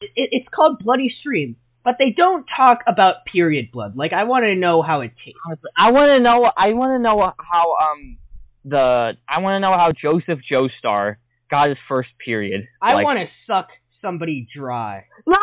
it, it's called Bloody Stream, but they don't talk about period blood. Like I want to know how it tastes. I want to know. I want to know how um the I want to know how Joseph Joestar got his first period. I Like- want to suck somebody dry. No,